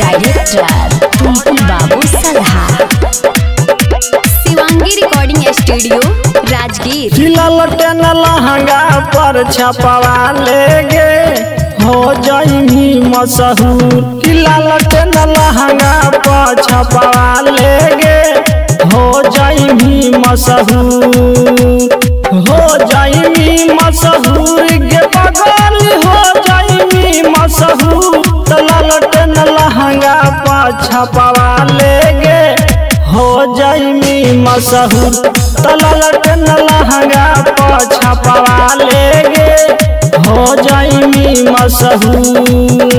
Director टुमकुल बाबू सलहा शिवांगी रिकॉर्डिंग स्टूडियो राजगीर लहंगा पर छपवा ले गे हो जाई मशहूर किला लटन लहंगा पर छपवा ले गे हो जाई मशहूर हो जाई मशहूर छपवा लेगे। हो जाइमी मशहूर तला लहंगा पर छपवा हो जाइमी मशहूर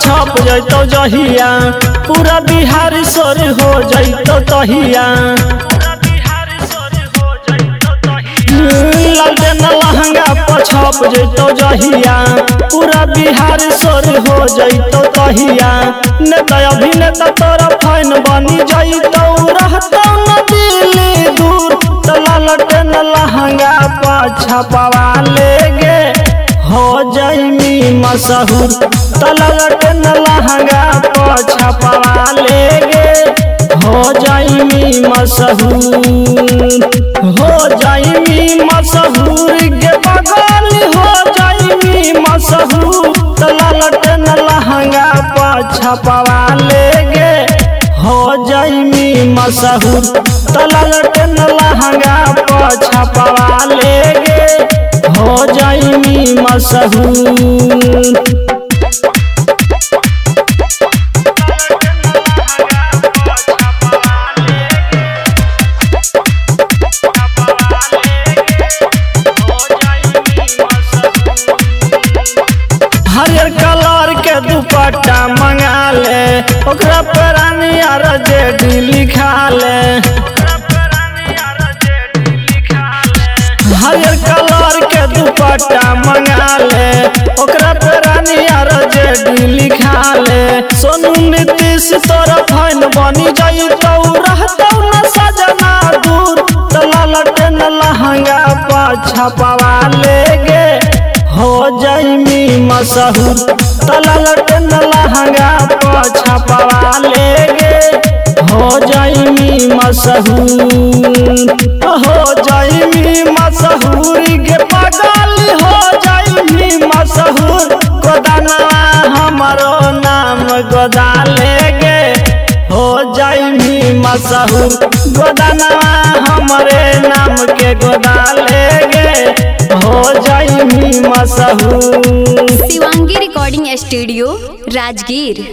छप जैतो जहिया, पूरा बिहार सोर हो जैतो तहिया। ललटन लहंगा पर छप जैतो जहिया, पूरा बिहार सोर हो जैतो तहिया। नेता अभिनेता तोरा फ़ैन बनी जैतो, रहतो न दिल्ली दूर। तो ललटन लहंगा पर छपवा लेगे, हो जाइमी मशहूर। तलटन लहंगा पर छपवा हो जाइमी मशहूर, हो जाइमी मशहूर गे बगल हो जाइमी मशहूर। तलटन लहंगा पर छपवा लेगे। हो जाइमी मशहूर तलटन लहंगा पर छपवा लेगे। हो जाइमी मशहूर हरियर कलर के दुपट्टा मंगा ले, ओकरा पे रानी आर जेडी लिखा ले। हरियर कलर के दुपट्टा मंगा ले, ओकरा पे रानी आर जेडी लिखा ले। सोनू नीतीश, तोरा फ़ैन बनी जाई तो रहतौ न सजना दूर। तला लटन लहंगा पा छपवा लेगे हो जाइमी मसहूर। तला लटन लहंगा पा छपवा लेगे। हो जाइमी मशहूर मशहूर गोदाना हमरे नाम के गोदा लेगे हो जाई मसहू शिवांगी रिकॉर्डिंग स्टूडियो राजगीर।